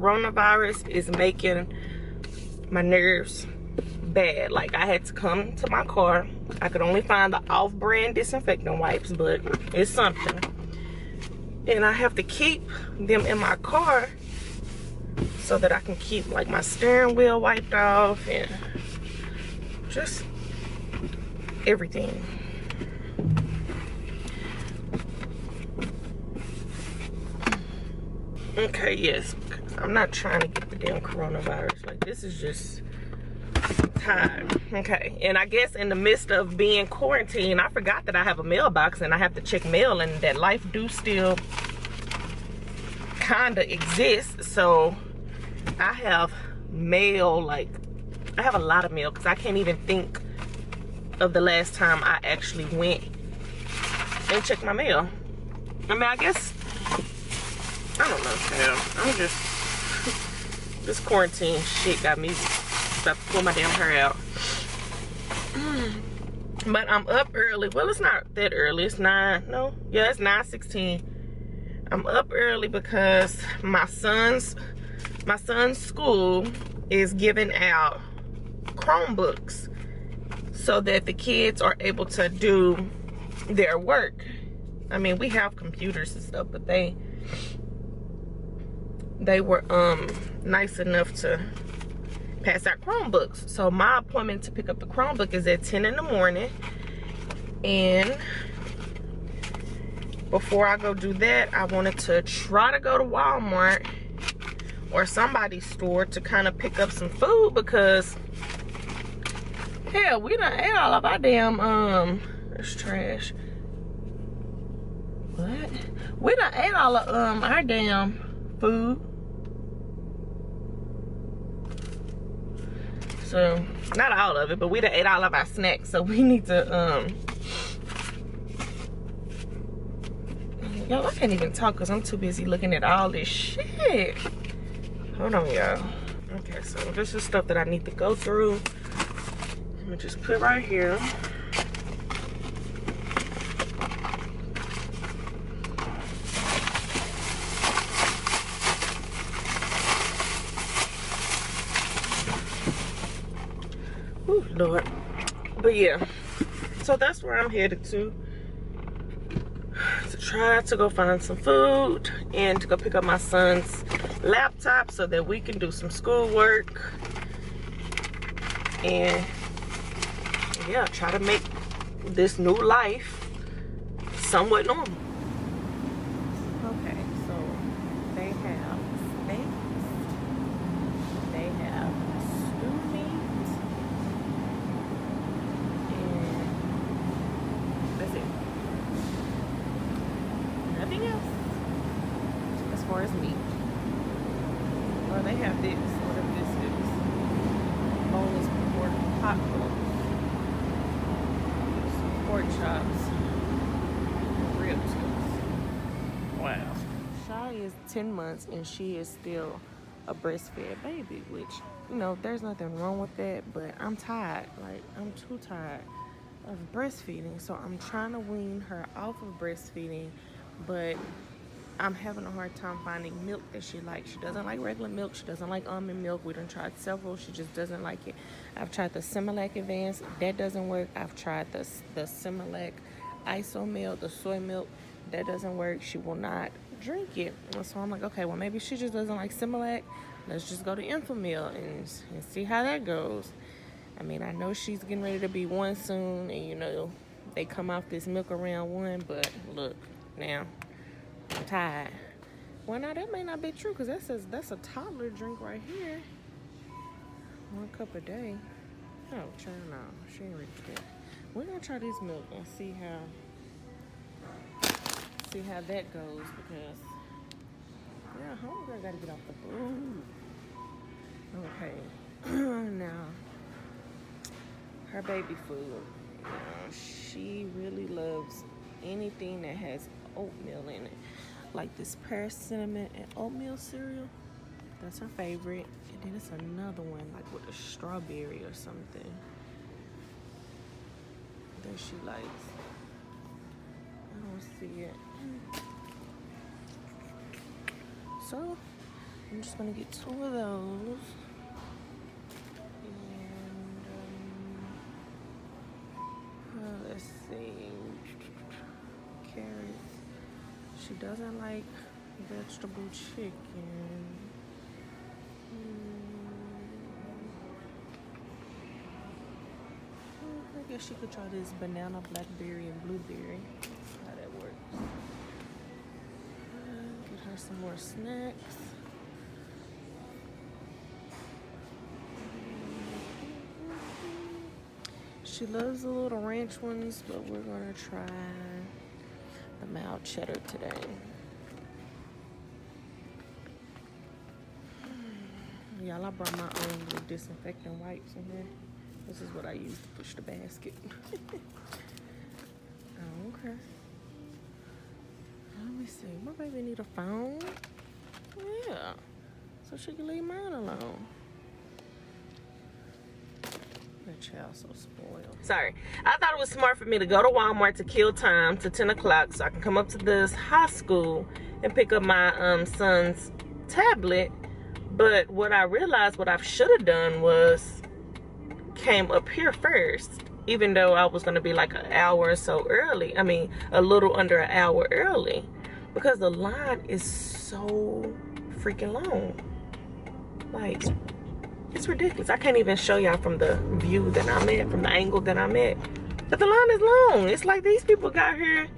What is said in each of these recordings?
coronavirus is making my nerves bad. Like I had to come to my car. I could only find the off-brand disinfectant wipes, but it's something. And I have to keep them in my car so that I can keep like my steering wheel wiped off and just everything. Okay, yes. I'm not trying to get the damn coronavirus. Like, this is just time. Okay, and I guess in the midst of being quarantined, I forgot that I have a mailbox and I have to check mail and that life do still kinda exist. So, I have mail, like, I have a lot of mail because I can't even think of the last time I actually went and checked my mail. I mean, I guess I don't know, I'm just, this quarantine shit got me about to pull my damn hair out. Mm. But I'm up early. Well, it's not that early. It's 9, no, yeah, it's 9.16. I'm up early because my son's, my son's school is giving out Chromebooks so that the kids are able to do their work. I mean, we have computers and stuff, but they they were um nice enough to pass out Chromebooks. So my appointment to pick up the Chromebook is at 10 in the morning. And before I go do that, I wanted to try to go to Walmart or somebody's store to kind of pick up some food because hell, we done ate all of our damn um it's trash. What? We done ate all of um our damn food. So, not all of it, but we done ate all of our snacks. So we need to, um, y'all, I can't even talk because I'm too busy looking at all this shit. Hold on, y'all. Okay, so this is stuff that I need to go through. I'm gonna just put right here. But yeah, so that's where I'm headed to. To try to go find some food and to go pick up my son's laptop so that we can do some schoolwork. And yeah, try to make this new life somewhat normal. Okay, so they have steaks, they have stew meat, and that's it. Nothing else as far as meat. Well, they have this, whatever this is. Boneless pork hot dogs. Some pork chops. Rib tips. Wow. Shai is 10 months and she is still a breastfed baby, which, you know, there's nothing wrong with that, but I'm tired. Like, I'm too tired of breastfeeding. So I'm trying to wean her off of breastfeeding, but I'm having a hard time finding milk that she likes. She doesn't like regular milk. She doesn't like almond milk. We done tried several. She just doesn't like it. I've tried the Similac Advanced. That doesn't work. I've tried the, the Similac Isomil, the soy milk. That doesn't work. She will not drink it. So I'm like, okay, well, maybe she just doesn't like Similac. Let's just go to Enfamil and, and see how that goes. I mean, I know she's getting ready to be one soon. And, you know, they come off this milk around one. But look, now I'm tired. Well, now that may not be true because that says that's a toddler drink right here. One cup a day. Oh, child, no, she ain't for that. We're gonna try this milk and see how see how that goes because yeah, homegirl gotta get off the food. Okay, now her baby food. She really loves anything that has oatmeal in it. Like this pear cinnamon and oatmeal cereal. That's her favorite. And then it's another one like with a strawberry or something that she likes. I don't see it so I'm just gonna get two of those. And um, let's see. Carrots. She doesn't like vegetable chicken. Mm, I guess she could try this banana, blackberry, and blueberry. Some more snacks. She loves the little ranch ones, but we're gonna try the mild cheddar today. Y'all, I brought my own little disinfectant wipes in here. This is what I use to push the basket. okay. Let me see. My baby need a phone. Yeah. So she can leave mine alone. That child so spoiled. Sorry. I thought it was smart for me to go to Walmart to kill time to 10 o'clock so I can come up to this high school and pick up my um, son's tablet. But what I realized what I should have done was came up here first even though I was gonna be like an hour or so early. I mean, a little under an hour early because the line is so freaking long. Like, it's ridiculous. I can't even show y'all from the view that I'm at, from the angle that I'm at. But the line is long. It's like these people got here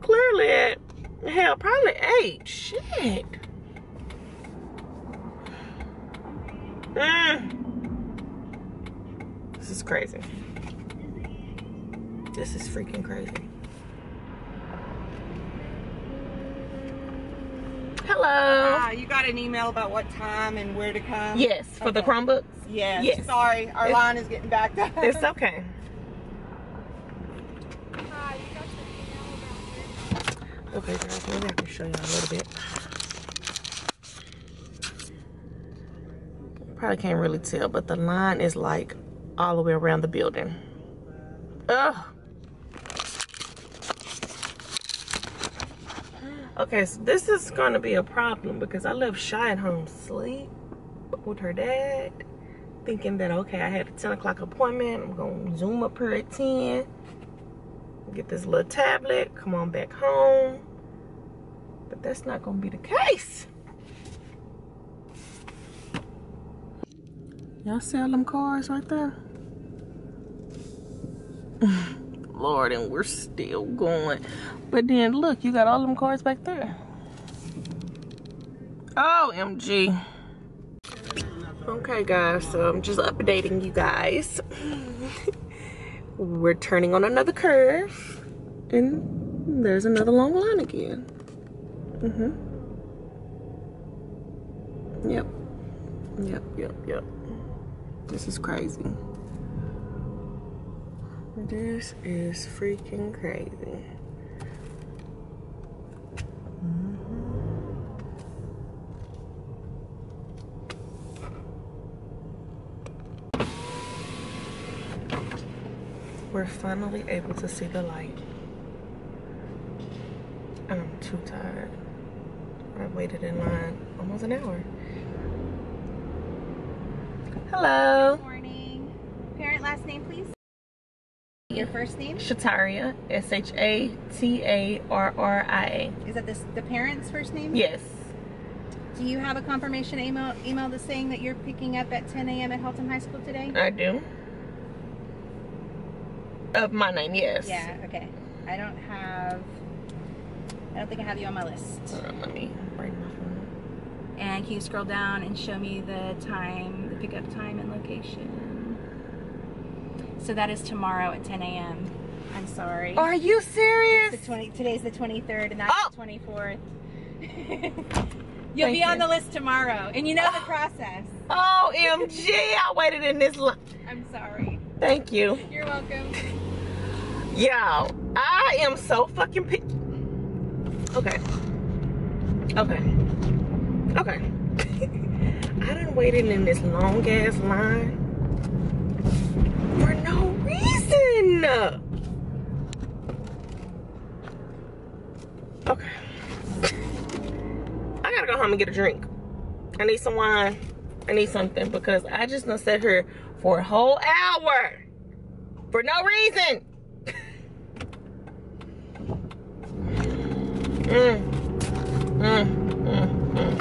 clearly at, hell, probably eight. Shit. Mm. Is crazy. This is freaking crazy. Hello. Ah, you got an email about what time and where to come? Yes, for the Chromebooks? Yes. Yes. Sorry, our It's- line is getting backed up. It's okay. Okay, guys, maybe I can show you a little bit. Probably can't really tell, but the line is like all the way around the building. Ugh. Okay, so this is gonna be a problem because I left Shai at home sleep with her dad, thinking that okay, I had a 10 o'clock appointment. I'm gonna zoom up here at 10, get this little tablet, come on back home. But that's not gonna be the case. Y'all see all them cars right there? Lord, and we're still going. But then look, you got all them cars back there. OMG. Okay, guys, so I'm just updating you guys. we're turning on another curve, and there's another long line again. Mm-hmm. Yep. Yep, yep, yep. This is crazy. This is freaking crazy. Mm-hmm. We're finally able to see the light. I'm too tired. I waited in line almost an hour. Hello. Morning. Parent last name, please. Your first name? Shatarria. S H A T A R R I A. Is that this, the parent's first name? Yes. Do you have a confirmation email email that's saying that you're picking up at 10 a.m. at Haltom High School today? I do. Of my name, yes. Yeah. Okay. I don't have. I don't think I have you on my list. Hold on, let me bring my phone. And can you scroll down and show me the time, the pickup time and location? So that is tomorrow at 10 a.m. I'm sorry. Are you The serious? 20, today's the 23rd and that's Oh. the 24th. You'll Thank be on the list tomorrow, and you know the process. Oh, OMG, I waited in this line. I'm sorry. Thank you. You're welcome. Yo, I am so fucking Okay. Okay. Okay. I done waited in this long ass line for no Okay. I gotta go home and get a drink. I need some wine. I need something because I just gonna sit here for a whole hour for no reason. mm. Mm, mm, mm.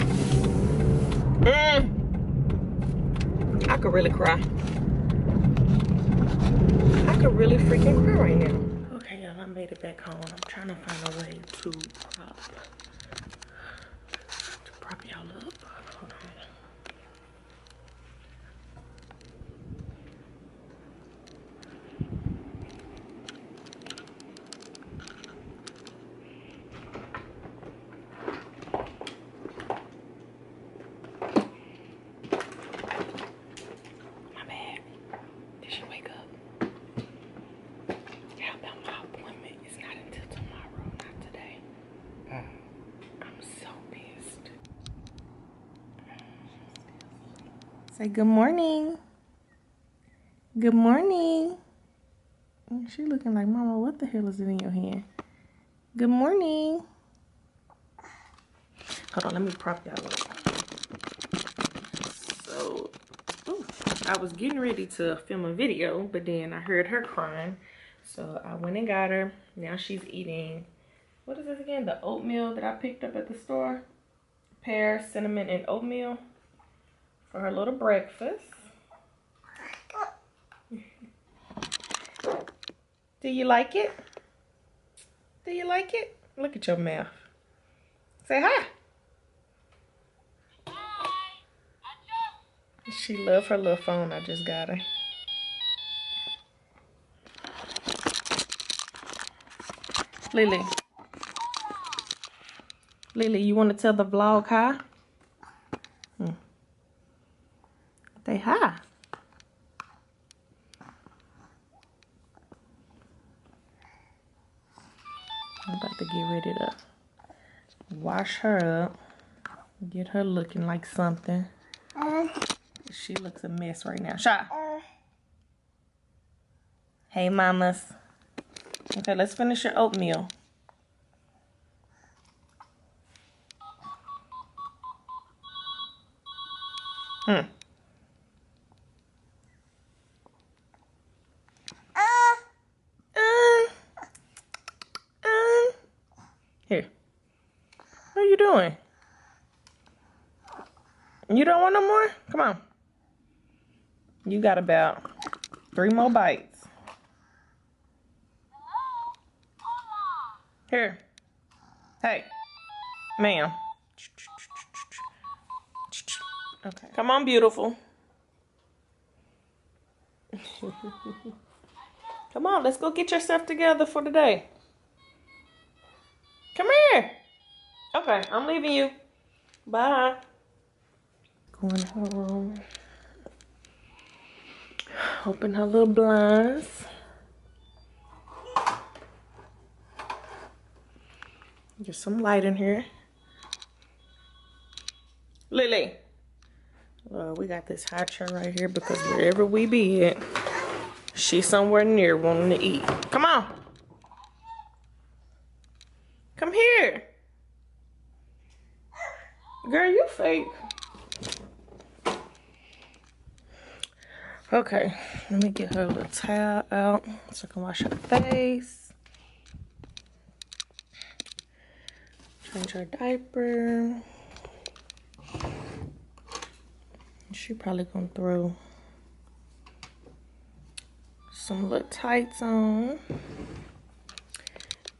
Mm. I could really cry. I could really freaking cry right now. Okay, y'all, I made it back home. I'm trying to find a way to prop to prop y'all up. Hold on. My bad. Did she wake up? How about my appointment? It's not until tomorrow, not today. I'm so pissed. Say good morning. Good morning. She looking like, Mama, what the hell is it in your hand? Good morning. Hold on, let me prop y'all up. So, ooh, I was getting ready to film a video, but then I heard her crying. So I went and got her. Now she's eating, what is this again? The oatmeal that I picked up at the store. Pear, cinnamon, and oatmeal for her little breakfast. Do you like it? Do you like it? Look at your mouth. Say hi. Hi. She love her little phone I just got her. Lily. Lily, you want to tell the vlog hi? Hmm. Say hi. I'm about to get ready to wash her up. Get her looking like something. She looks a mess right now. Shai. Hey, mamas. Okay, let's finish your oatmeal. Hmm. Uh, uh. Here. What are you doing? You don't want no more? Come on. You got about three more bites. Here. Hey. Ma'am. Okay. Come on, beautiful. Come on, let's go get yourself together for the day. Come here. Okay, I'm leaving you. Bye. Go in her room. Open her little blinds. Get some light in here. Lily. Uh, we got this high chair right here because wherever we be at, she's somewhere near wanting to eat. Come on. Come here. Girl, you fake. Okay, let me get her little towel out so I can wash her face. Change her diaper. She probably gonna throw some little tights on.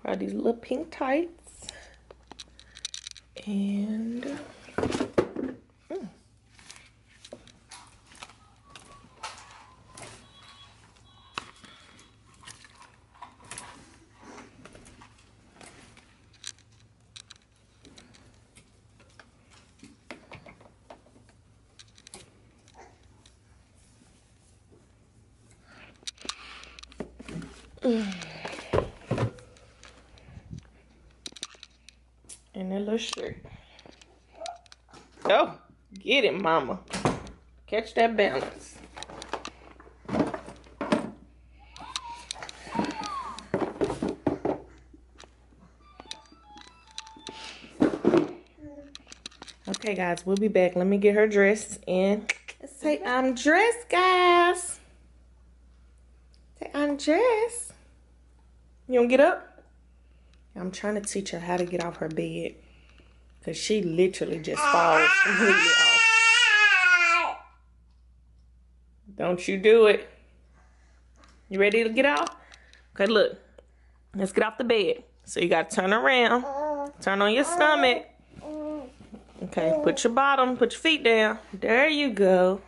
Probably these little pink tights. And and that little shirt. Oh, get it, mama. Catch that balance. Okay, guys, we'll be back. Let me get her dressed and say I'm dressed, guys. Say I'm dressed. You don't get up? I'm trying to teach her how to get off her bed. Because she literally just falls completely off. Don't you do it. You ready to get off? Okay, look. Let's get off the bed. So you got to turn around. Turn on your stomach. Okay, put your bottom, put your feet down. There you go.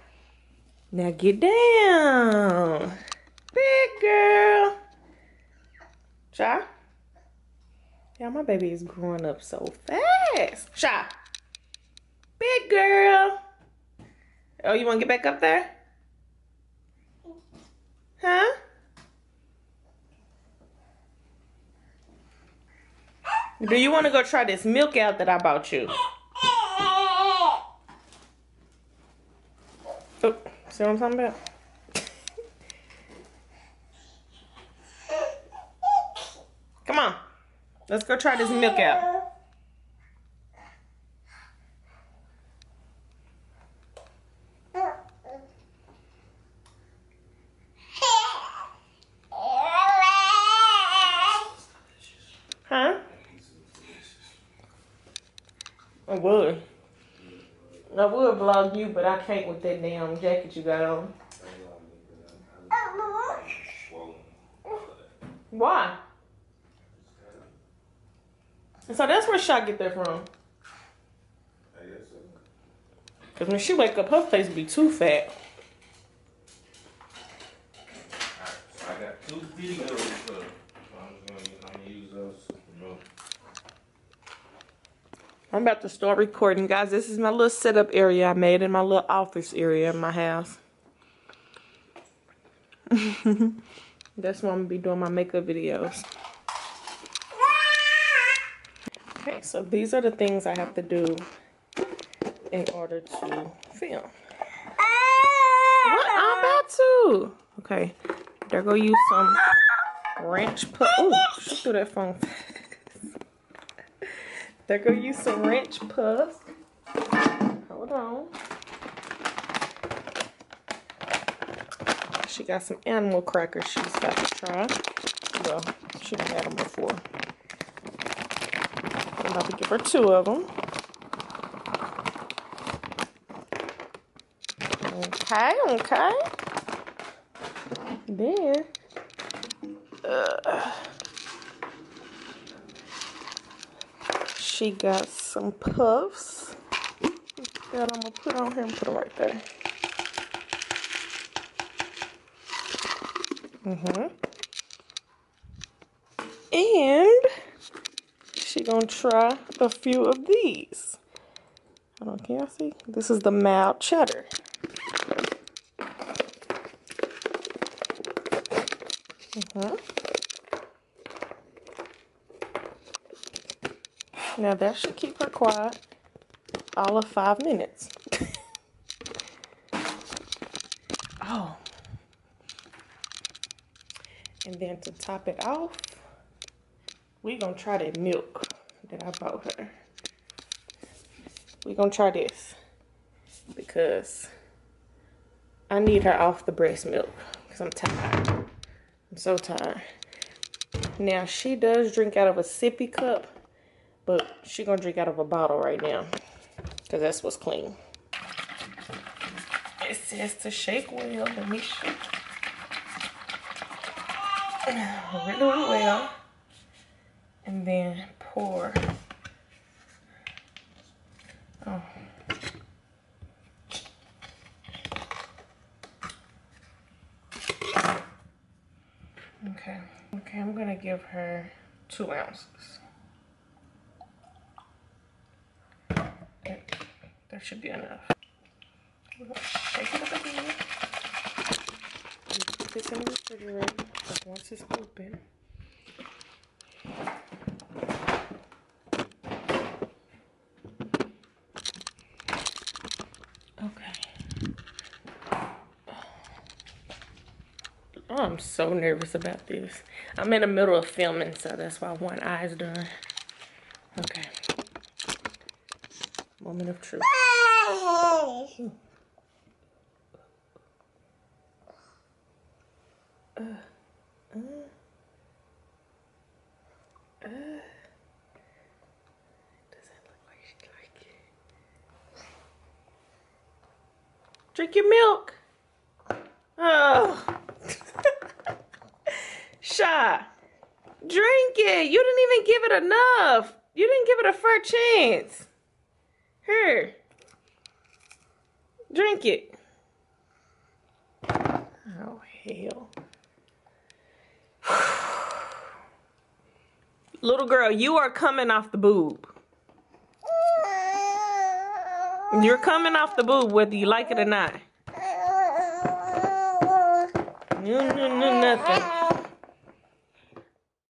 Now get down. Shai? Yeah, my baby is growing up so fast. Shai. Big girl. Oh, you want to get back up there? Huh? Do you want to go try this milk out that I bought you? Oh, see what I'm talking about? Come on. Let's go try this milk out. Huh? I would. I would vlog you, but I can't with that damn jacket you got on. Why? So that's where Shot get that from. Cause when she wake up, her face be too fat. I got two videos. I'm gonna, I'm gonna use those to. I'm about to start recording, guys. This is my little setup area I made in my little office area in my house. That's where I'm gonna be doing my makeup videos. Okay, so these are the things I have to do in order to film. What? I'm about to. Okay, there go use some put. Oh, threw that phone. there go use some ranch puffs. Hold on. She got some animal crackers she's got to try. Well, she done had them before. I'm about to give her two of them. Okay, okay. Then, uh, she got some puffs that I'm gonna put on here and put them right there. Mm-hmm. And she gonna try a few of these. I don't can y'all see? This is the mild cheddar. Mm-hmm. Now that should keep her quiet all of five minutes. oh. And then to top it off, we're gonna try that milk that I bought her. We're gonna try this because I need her off the breast milk because I'm tired. I'm so tired. Now she does drink out of a sippy cup, but she gonna drink out of a bottle right now because that's what's clean. It says to shake well. Let me shake. Really, really well. And then pour. Oh. Okay. Okay, I'm gonna give her two ounces. That, should be enough. It up again. Put this in the refrigerator. Once it's open. Okay. I'm so nervous about this. I'm in the middle of filming, so that's why one eye is done. Okay. Moment of truth. Doesn't look like she like it. Drink your milk. Oh. Shai. Drink it. You didn't even give it enough. You didn't give it a fair chance. Here. Drink it. Oh, hell. Little girl, you are coming off the boob. You're coming off the boob whether you like it or not. No, no, no, nothing.